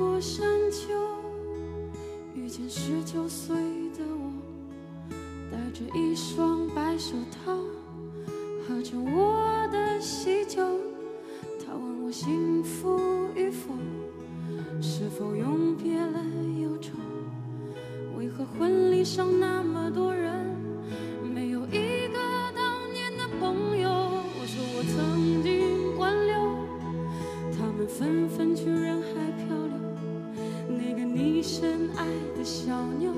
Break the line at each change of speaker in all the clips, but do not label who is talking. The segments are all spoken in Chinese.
过山丘，遇见十九岁的我，戴着一双白手套，喝着我的喜酒。他问我幸福与否，是否永别了忧愁？为何婚礼上那么多人，没有一个当年的朋友？我说我曾经挽留，他们纷纷爱的小妞，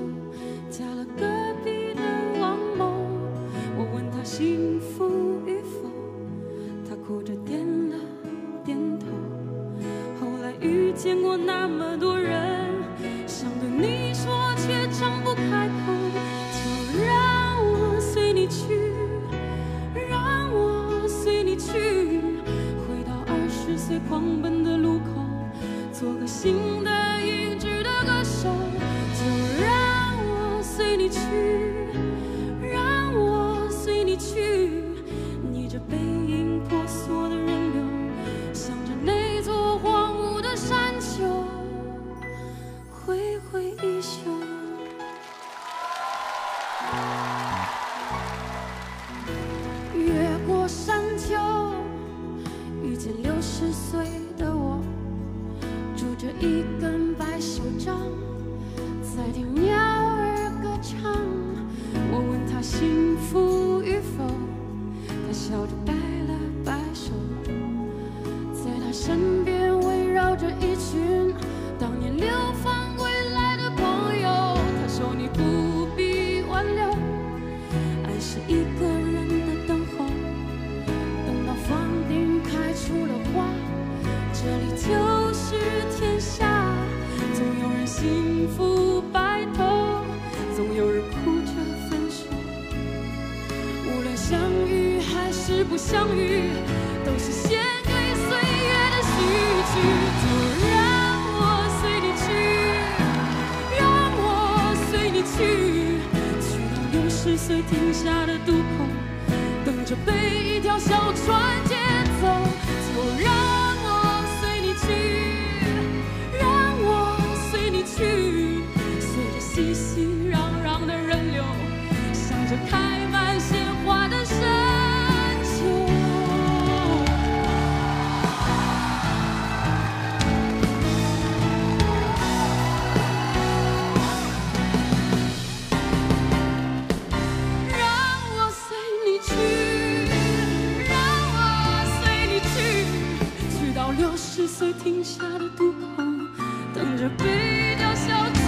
嫁了隔壁的王某。我问她幸福与否，她哭着点了点头。后来遇见过那么多人，想对你说却张不开口，六十岁的我，拄着一根白手杖，在听鸟儿歌唱。我问他幸福与否，他笑着摆了摆手，在他身边围绕着一群当年流放归来的朋友。他说你不必挽留。爱是一个不相遇，都是献给岁月的序曲。就让我随你去，让我随你去，去到六十岁停下的渡口，等着被一条小船接停下的渡口，等着被一条小船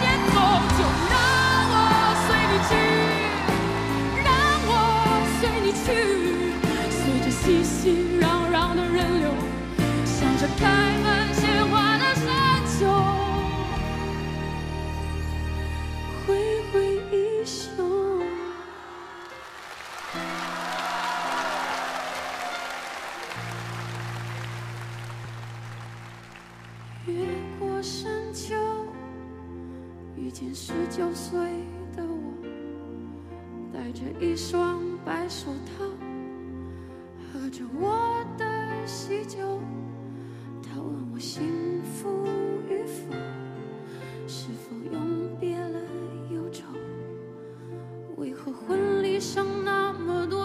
接走。就让我随你去，让我随你去，随着熙熙攘攘的人流，向着开满遇见十九岁的我，戴着一双白手套，喝着我的喜酒。他问我幸福与否，是否永别了忧愁？为何婚礼上那么多